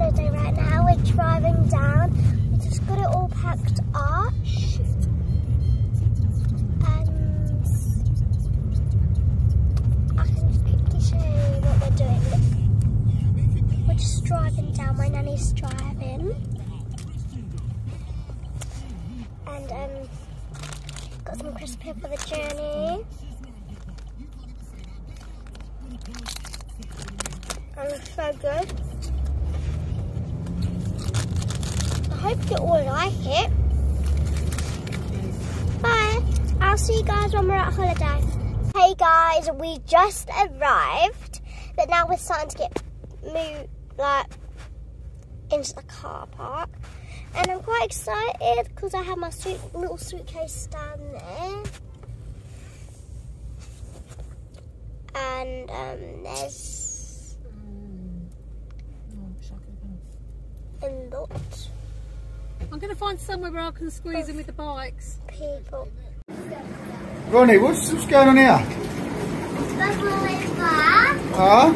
holiday right now. We're driving down. We just got it all packed up. And I can quickly show you what we're doing. We're just driving down. My nanny's driving. And um, got some crisp here for the journey. It's so good. I hope you all like it. Bye. I'll see you guys when we're at holiday. Hey guys, we just arrived, but now we're starting to get moved like into the car park. And I'm quite excited because I have my suit, little suitcase down there. And um, there's a lot I'm going to find somewhere where I can squeeze in with the bikes. people. Ronnie, what's, what's going on here? Huh?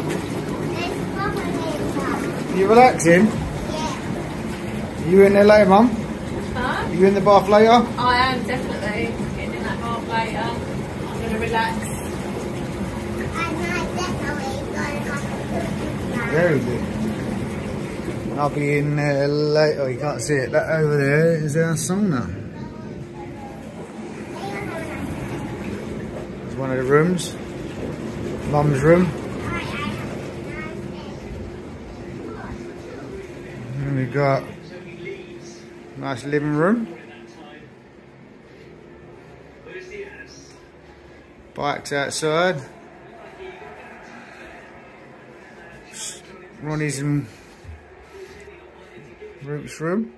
You relaxing? You in there later, Mum? Huh? You in the bath later? I am definitely getting in that bath later. I'm going to relax. Very good. I'll be in there later. Oh, you can't see it. That over there is our sauna. It's one of the rooms. Mum's room. And we've got nice living room. Bikes outside. Ronnie's in Root's room.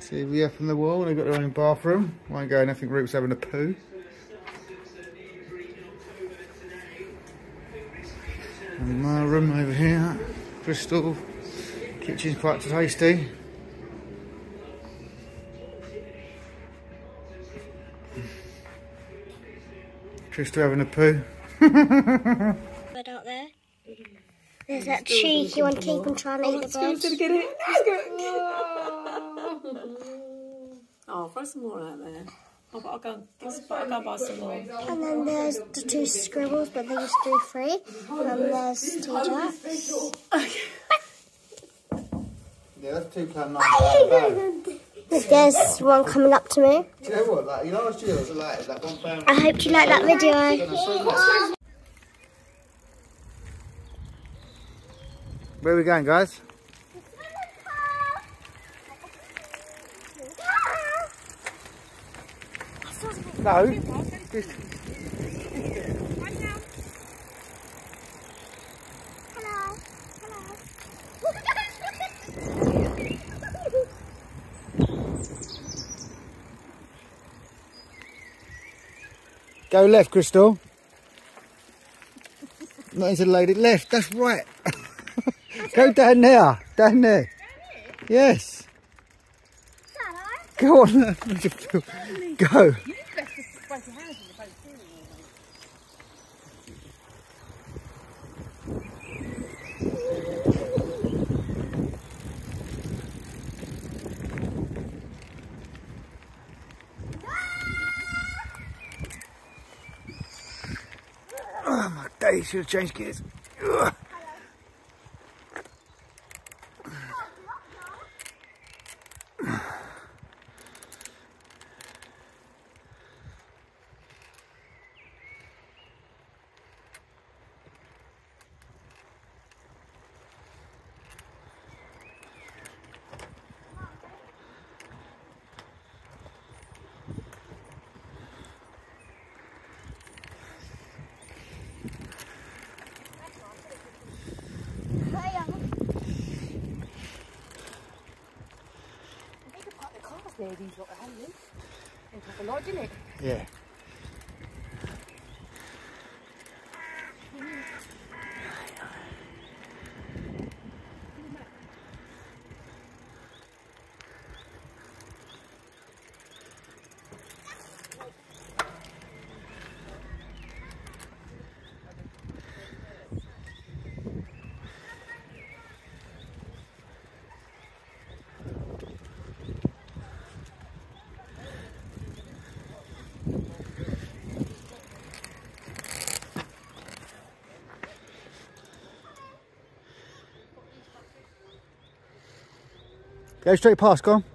TV up on the wall. They've got their own bathroom. Won't go in. I think Root's having a poo. And my room over here. Crystal. Kitchen's quite tasty. Crystal having a poo. But out there, there's that cheeky one keeping trying to eat oh, the birds. get it. Let's go. oh, throw some more out there. Oh, but I'll go, I'll go buy some more. And then there's the two scribbles, but they just do free. And there's T-Jax. Yeah, that's two pound ninety There's one coming up to me. Do you know what? Like, you know, last year was like that one pound. I hope you like that video. Where are we going, guys? No. Just- Hello. Go left, Crystal. Not into the lady. Left, that's right. Go down there. Down there. Yes. Go on. Go. Oh my days, should have changed gears. Yeah. Go straight past, go on.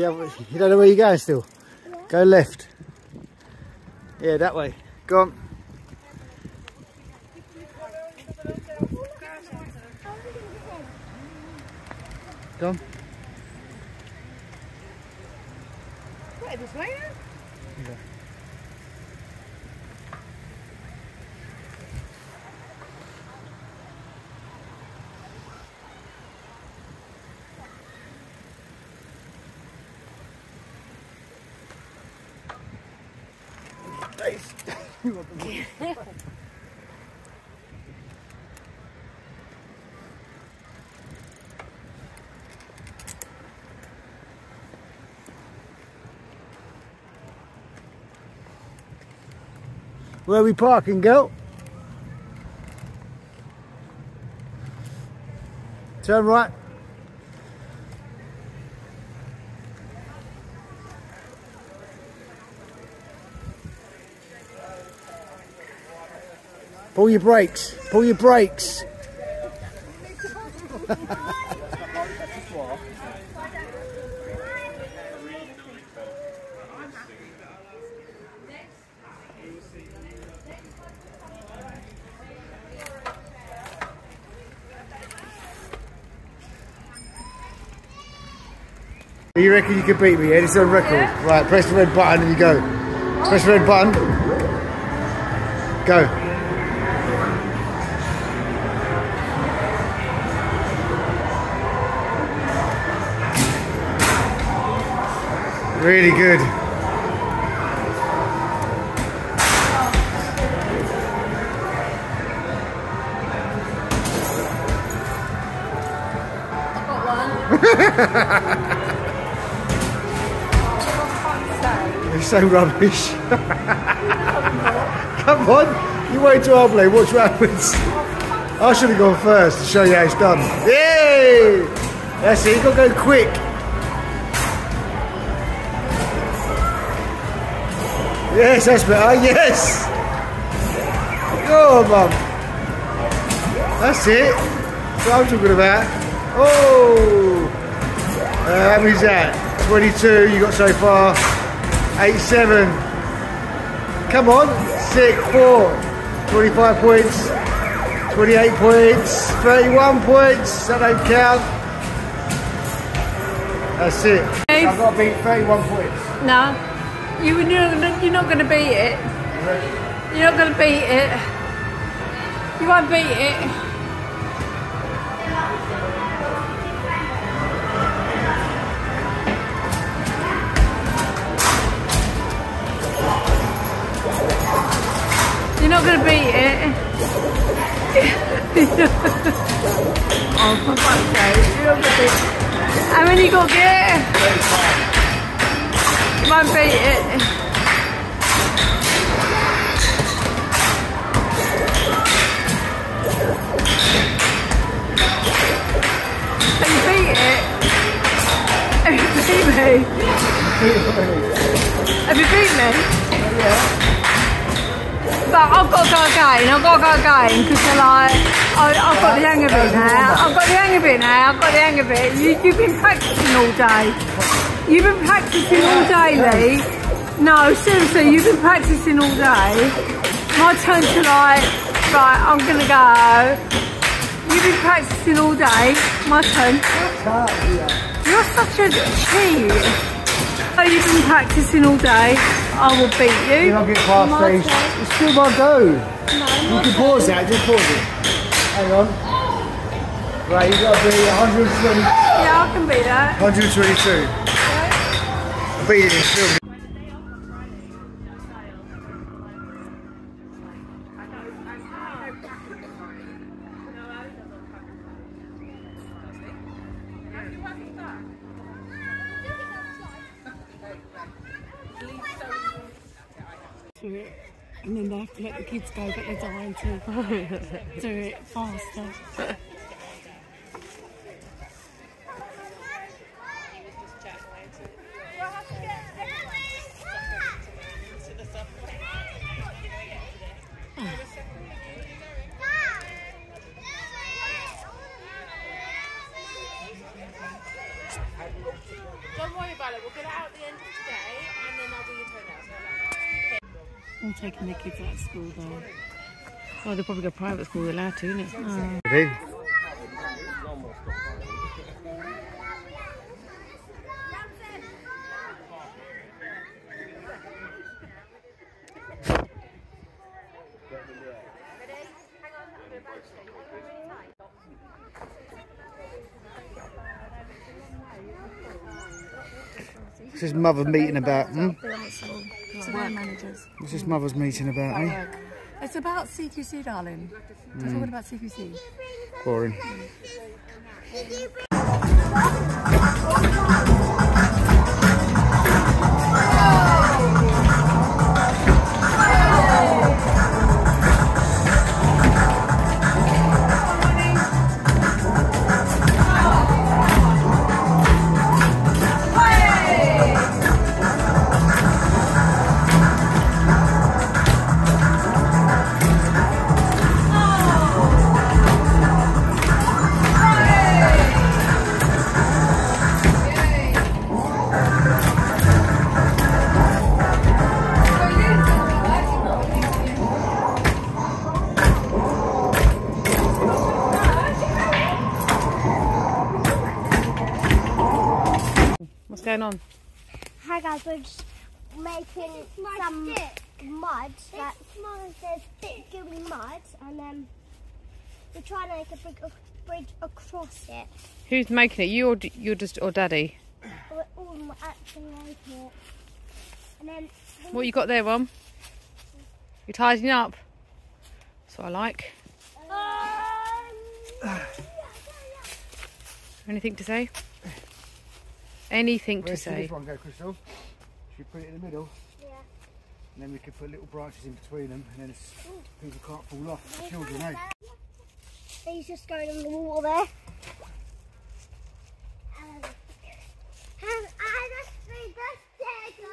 The other, you don't know where you're going still? Go left. Yeah, that way. Go on. Go on. This way now? Where are we parking, girl? Turn right. Pull your brakes. Pull your brakes. You reckon you could beat me? Yeah, it's on record. Right, press the red button and you go. Press the red button. Go. Really good. You're so rubbish. Come on, you wait till I play, watch what happens. I should have gone first to show you how it's done. Yay! That's it, you gotta go quick. Yes, that's better, yes! Go on, mum. That's it. That's what I'm talking about. Oh! Uh, how many's that? 22 you got so far. 8 7. Come on. 6 4. 25 points. 28 points. 31 points. That don't count. That's it. Dave. I've got to beat 31 points. No. You, you're, not, you're not going to beat it. You're not going to beat it. You won't beat it. You're not to beat it. oh, for fuck's sake. You're not to beat it. How many you got to get? You won't beat it. Have you beat it? Have you beat me? Have you beat me? But I've got again, I've got again because they're like, I, I've got the hang of it now, I've got the hang of it now, I've got the hang of it. You, you've been practicing all day. You've been practicing all day, Lee. No, seriously, you've been practicing all day. My turn to like, right, I'm gonna go. You've been practicing all day. My turn. You're such a cheat. Oh, you've been practicing all day. I will beat you. I'll get past My these. turn. It's still my go. No, You can pause that, just pause it. Hang on. Right, you've got to be 120, Yeah, I can beat that. 122. I beat it in. Let the kids go, but they're dying to do it faster. Don't worry about it. We'll get it out at the end of today, and then I'll do your toenails. I'm taking their kids out of school though. Oh, they'll probably go private school, they're allowed to, isn't it? Oh. Ready? What's his mother meeting about? Hmm? So they're managers. What's his mother's meeting about, eh? It's about CQC, darling. We're talking about CQC. Boring. going on? Hi guys, we're just making some mud. Like, there's thick gooey mud, and then we're trying to make a big a bridge across it. Who's making it? You or you're just or daddy? We're all actually making it. And then What you got there, Mum? You tidying up? That's what I like. um, Anything to say? Anything to Where should say? this one go, Crystal? Should we put it in the middle? yeah. And then we could put little branches in between them, and then it's, people can't fall off. The children, eh? He's just going in the water there. Um, and I just made the staircase.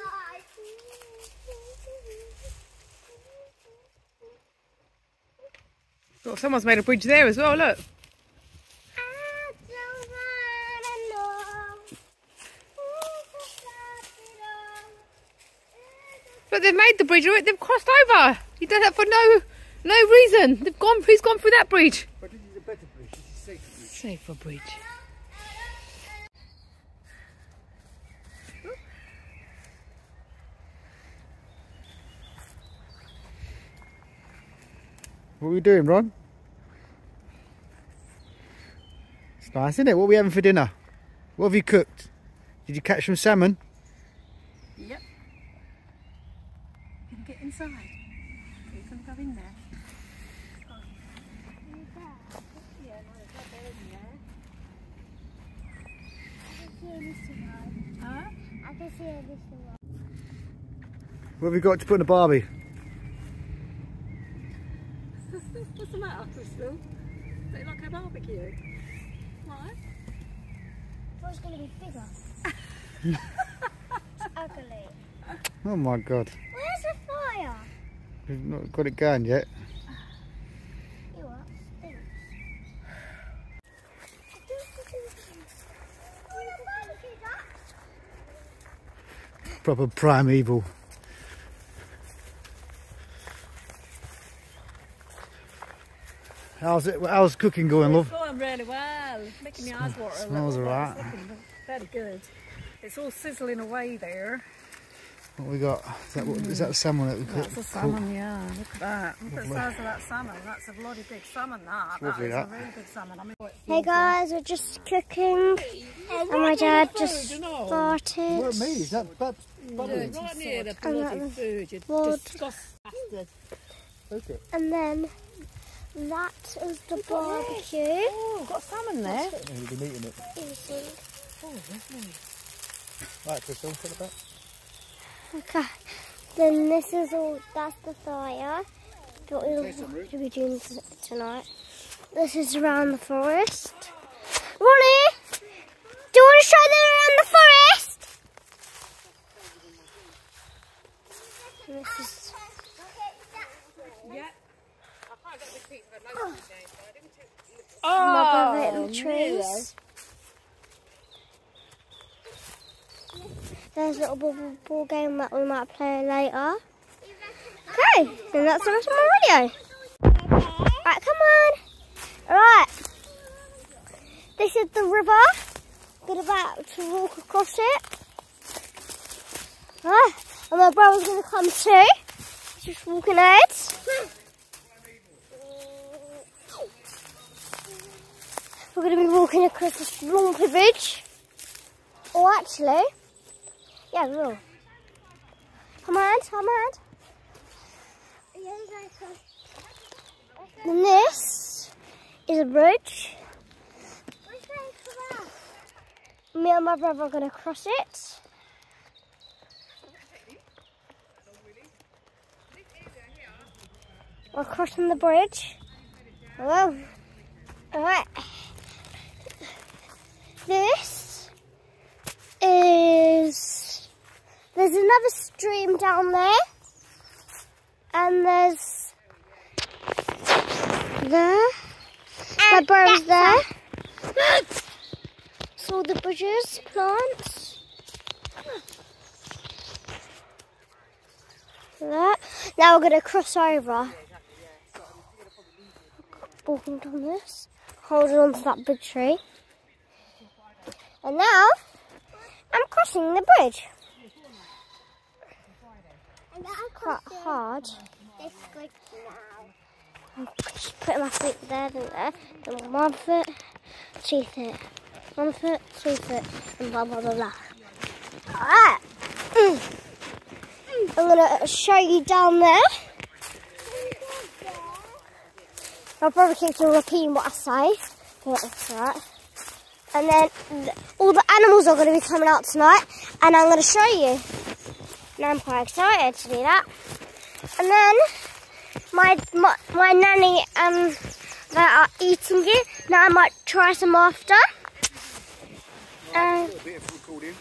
Look, someone's made a bridge there as well. Look. Bridge. Look, They've crossed over. You done that for no no reason. They've gone. Who's gone through that bridge? But this is a better bridge. This is safer bridge. Safer bridge. What are we doing, Ron? It's nice, isn't it? What are we having for dinner? What have you cooked? Did you catch some salmon? Can. You can go in there. Huh? I can see it. What have we got to put in the barbie? What's the matter, Crystal? Is it like a barbecue? What? thought it was going to be bigger. it's ugly. Oh my god. Where's the fire? We've not got it going yet. You what? Stinks. Oh, the barbecue's up. Proper primeval. How's it? How's cooking going, love? Going really well. Making my eyes water. Smells alright. Very good. It's all sizzling away there. What we got? Is that, what, is that the mm. salmon that we That's a cooked? salmon, yeah. Look at that. Look at the size of that salmon. That's a bloody big salmon, that. That Lovely, is that. a really big salmon. I mean, Hey guys, we're just cooking, and oh, my dad just you know. started. What me? Is that bub- bubbling? Right near the bloody that food, you Wood. bastard. Okay. And then that is the barbecue. oh, got salmon there. We've been eating it. Eating. Oh, right, Crystal, put it back. Oh, okay. Then this is all. That's the fire. What we'll to be doing tonight. This is around the forest. Ronnie, do you want to show them around the forest? This is. Oh, Love of it in trees. There's a little ball, ball game that we might play later. Okay, then that's the rest of my video. Right, come on. Alright. This is the river. We're about to walk across it. Ah, and my brother's going to come too. He's just walking ahead. We're going to be walking across this lumpy bridge. Or actually, yeah, we will. Come on, come on. And this is a bridge. Me and my brother are going to cross it. We're crossing the bridge. Hello. Alright. This is there's another stream down there. And there's there. My brother's there. So the bushes, plants. That. Now we're gonna cross over. Walking down this, holding on to that big tree. And now I'm crossing the bridge. Quite hard. I'm just putting my feet there, then there, then one foot, two foot, one foot, two foot, and blah blah blah blah. Alright. Mm. I'm gonna show you down there. My brother keeps on repeating what I say. But it's alright. And then all the animals are going to be coming out tonight, and I'm going to show you. And I'm quite excited to do that. And then my my, my nanny um that are eating it. Now I might try some after. Um, A bit of recording.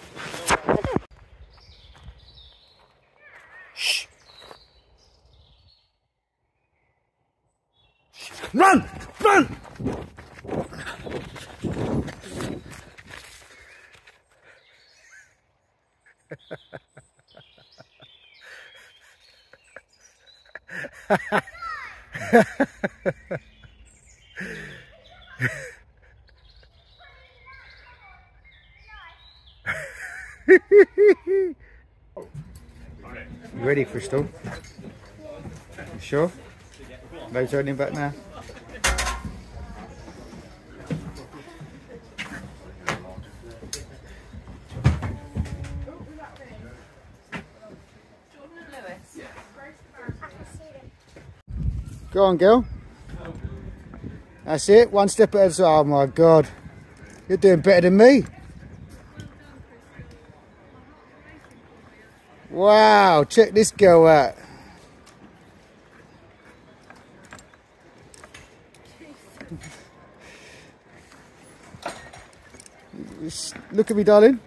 Run! Run! You ready, Crystal? You sure? No turning back now? Go on, girl. That's it. One step at a time. Oh my God. You're doing better than me. Wow, check this girl out. Look at me, darling.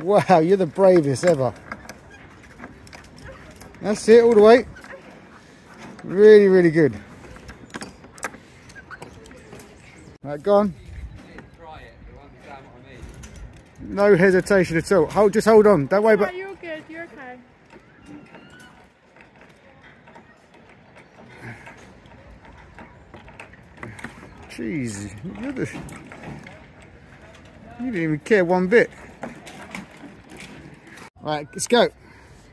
Wow, you're the bravest ever. That's it, all the way. Really, really good. Right, go on. No hesitation at all. Hold, just hold on. Don't worry about. you're good. You're okay. Jeez, you didn't even care one bit. Right, let's go.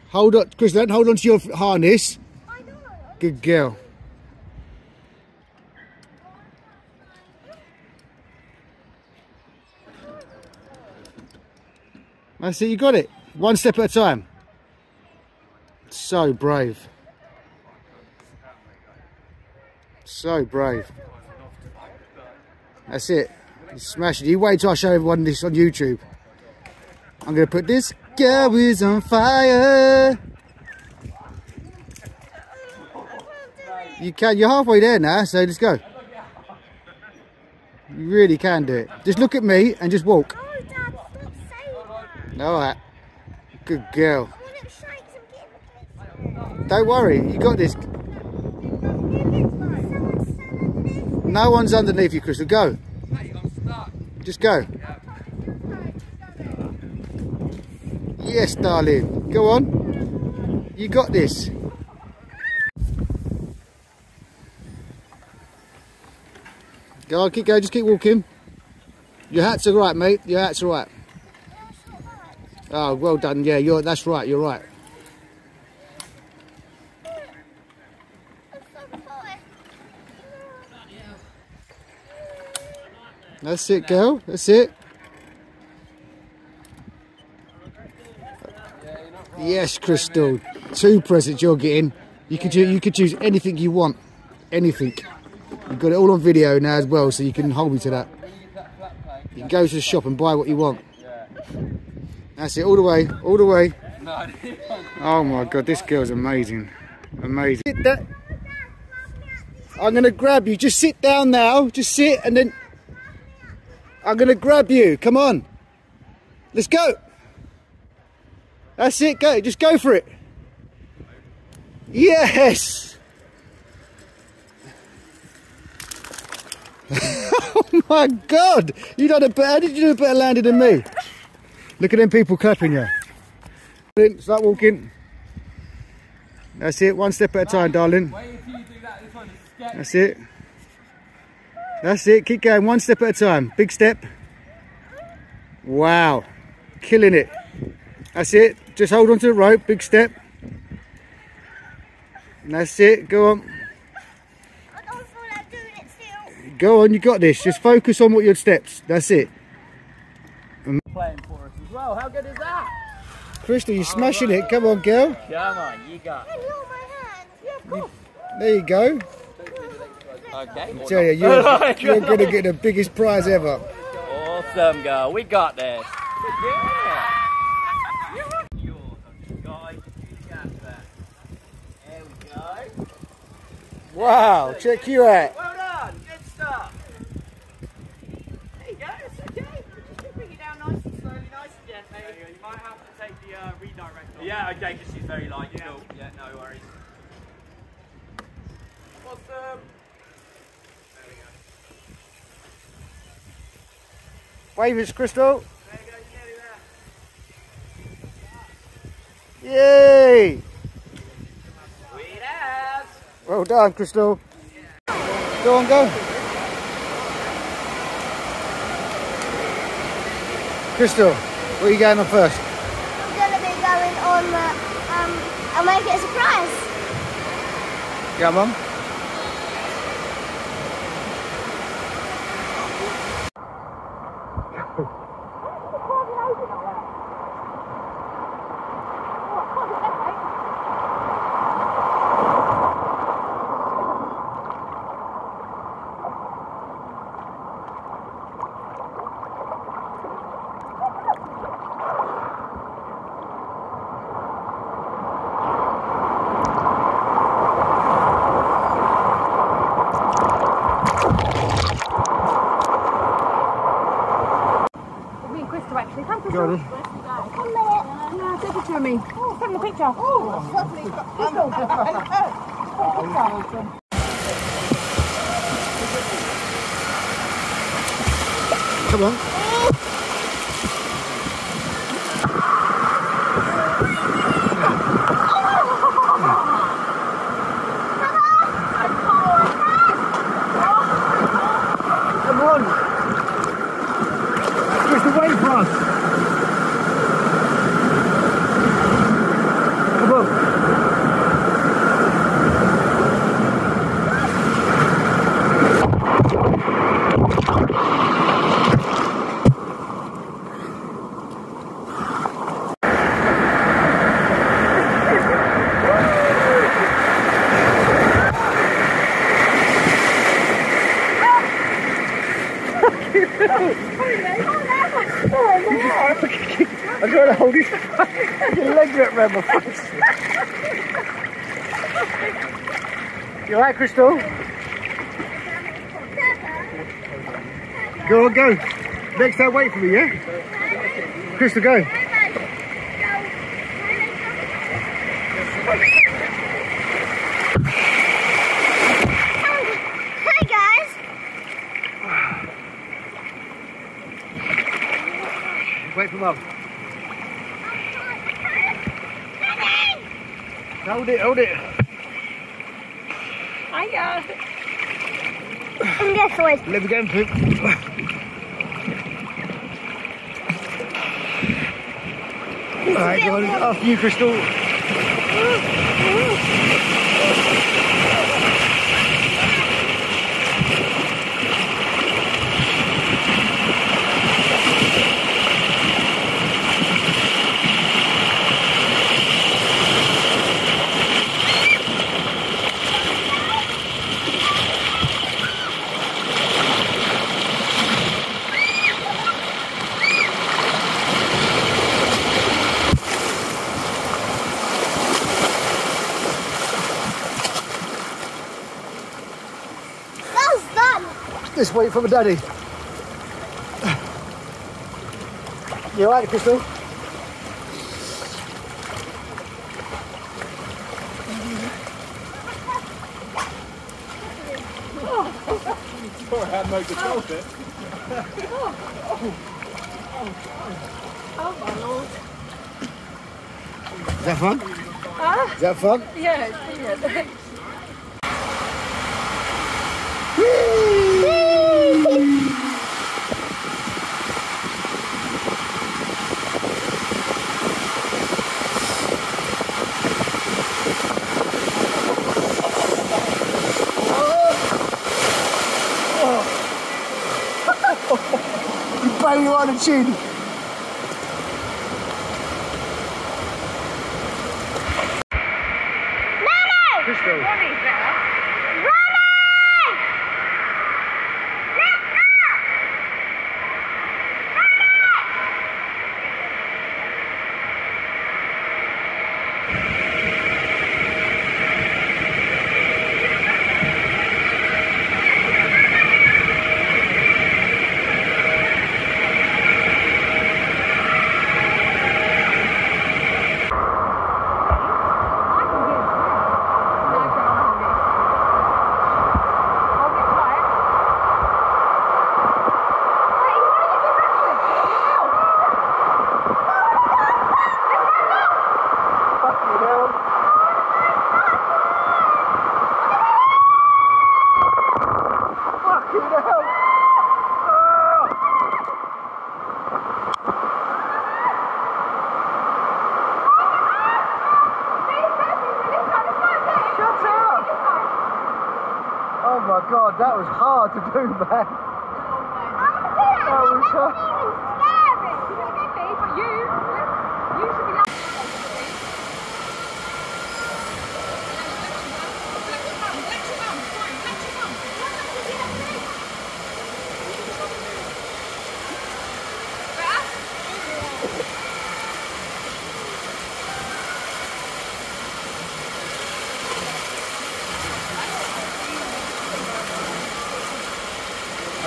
Hold on, Chris, don't hold on to your harness. Good girl. That's it, you got it. One step at a time. So brave. So brave. That's it. You smash it. You wait till I show everyone this on YouTube. I'm going to put this girl is on fire. You can. You're halfway there now, so let's go. You really can do it. Just look at me and just walk. Oh, Dad, stop saying that. All right. Good girl. I want to shake. Don't worry. You got this. No one's underneath you, Crystal. Go. Just go. Yes, darling. Go on. You got this. Go on, keep going. Just keep walking. Your hat's all right, mate. Your hat's all right. Oh, well done. Yeah, you're. That's right. You're right. That's it, girl. That's it. Yes, Crystal. Two presents you're getting. You could. You can choose anything you want. Anything. You've got it all on video now as well, so you can hold me to that. You can go to the shop and buy what you want. That's it. All the way. All the way. Oh my god, this girl's amazing. Amazing. I'm gonna grab you. Just sit down now. Just sit and then I'm gonna grab you. Come on. Let's go. That's it. Go. Just go for it. Yes. oh my God. You done a better. How did you do a better landing than me? Look at them people clapping you. Start walking. That's it. One step at a time, darling. That's it. That's it. Keep going. One step at a time. Big step. Wow. Killing it. That's it. Just hold on to the rope. Big step. That's it. Go on. I don't feel like doing it still. Go on. You got this. Just focus on what your steps. That's it. playing for us as well. How good is that? Crystal, you're smashing it. Come on, girl. Come on, you got I know my hand. Yeah, of. There you go. Okay. Tell you, you're, you're going to get the biggest prize ever. Awesome, girl. We got this. Yeah. Yours, guys. There we go. Wow, check you out. Well done. Good stuff. There you go. It's okay. Just bring it down nice and slowly, nice and gently. You might have to take the uh, redirect off. Yeah, okay, because she's very light. Yeah. Cool. Yeah, no worries. Awesome. Um, Wave us, Crystal. There you go, nearly there. Yay! Sweet ass. Well done, Crystal. Go on, go. Crystal, where are you going on first? I'm gonna be going on. Uh, um, I'll make it a surprise. Come on. Me and Crystal actually. Come, Go on. Crystal. Yeah, take a picture of me. Oh, take a picture. Oh, Come on. Come on. Crystal, wait for us. hold his Your legs went round my face. You alright, Crystal? Go on, go. Next time, wait for me, yeah? Crystal, go. Hi guys. Wait for mum. Oh, hold it, hold it. Hiya. I'm this way. Let me go and poop. Alright, go on. After you, Crystal. That's done. Wait for my daddy. You alright, Crystal? Sorry, I had no control there. Oh my lord. Is that fun? Ah, Is that fun? yeah, it's brilliant. You bang you on the chin. Crystal. Oh my god, that was hard to do, man. That was hard.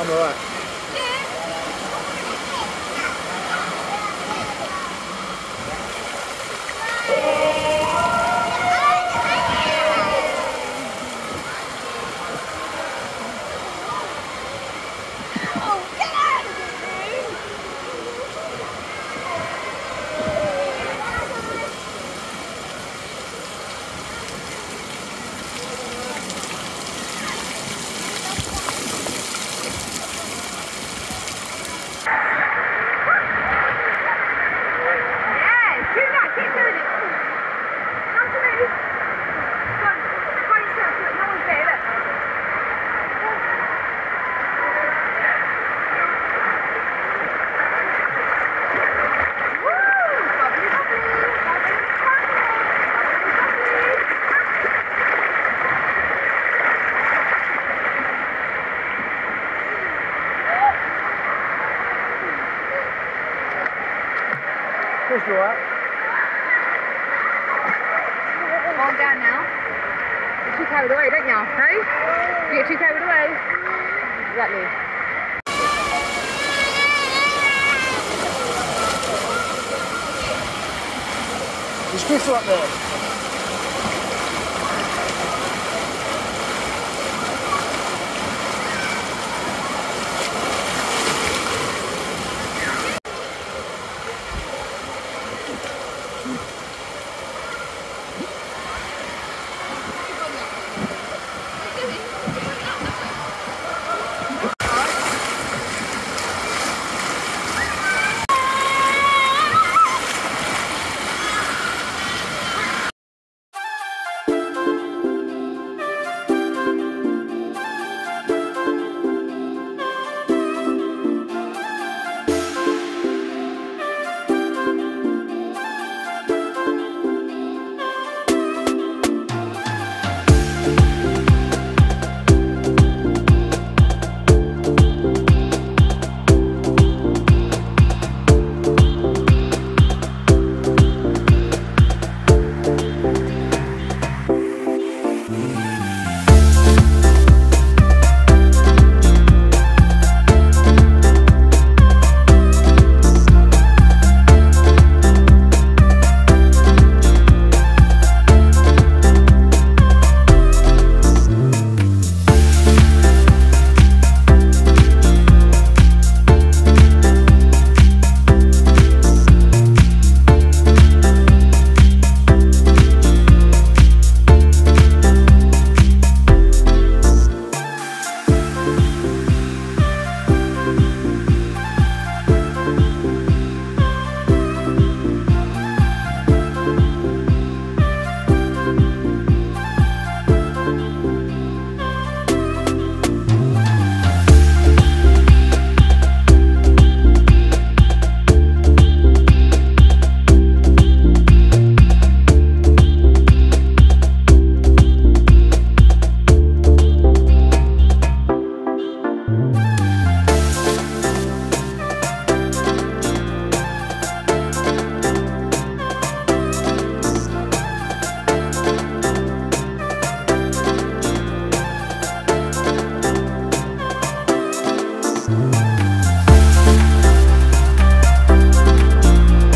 I'm alright. Crystal up. Calm down now. You're too carried away, don't you? Hey? You get too carried away. Exactly. Is Crystal up there?